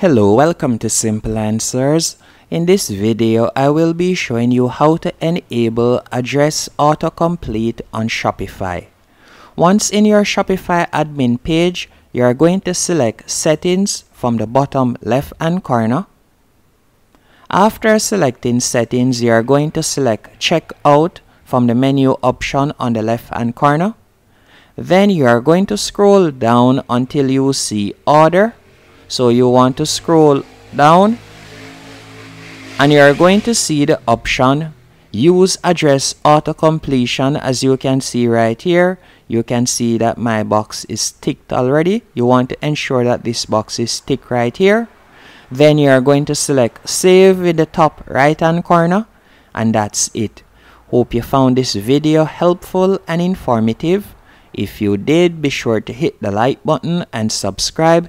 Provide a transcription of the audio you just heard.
Hello, welcome to Simple Answers. In this video, I will be showing you how to enable address autocomplete on Shopify. Once in your Shopify admin page, you are going to select settings from the bottom left hand corner. After selecting settings, you are going to select checkout from the menu option on the left hand corner. Then you are going to scroll down until you see order so you want to scroll down and you are going to see the option use address auto completion. As you can see right here you can see that my box is ticked already. You want to ensure that this box is ticked right here. Then you are going to select save in the top right hand corner and that's it. Hope you found this video helpful and informative. If you did be sure to hit the like button and subscribe